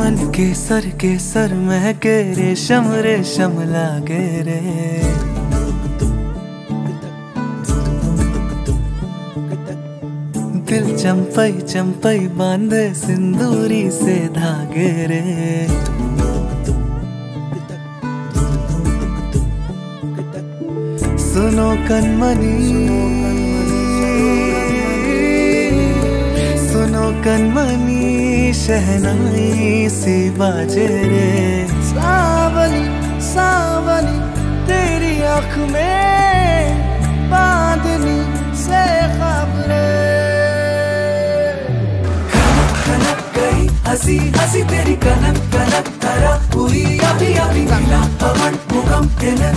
मन के सर के सर महके रेशम रेशम लागे रे। दिल चंपई चंपई बांधे, सिंदूरी से धागे रे। सुनो कनमनी। कनवनी शहनाई से बाजे रे? सावनी सावनी तेरी आँख में बांधनी से खबरे। कनक कनक गई हँसी हँसी तेरी कनक कनक तरा पूरी अभी अभी मिला पवन मुगम तेरे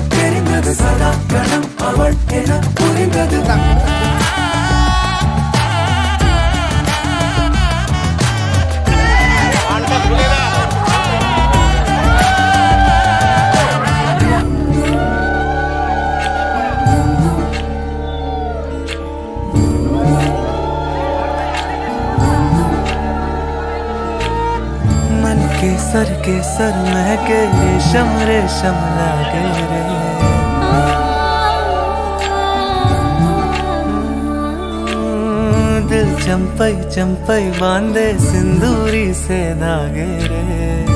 केसर के सर महके रेशम रेशम लागे रे दिल चंपई चंपई बांधे सिंदूरी से धागे रे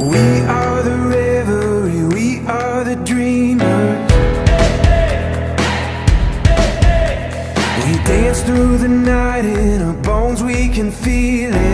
We are the revelry, we are the dreamers. We dance through the night in our bones, we can feel it.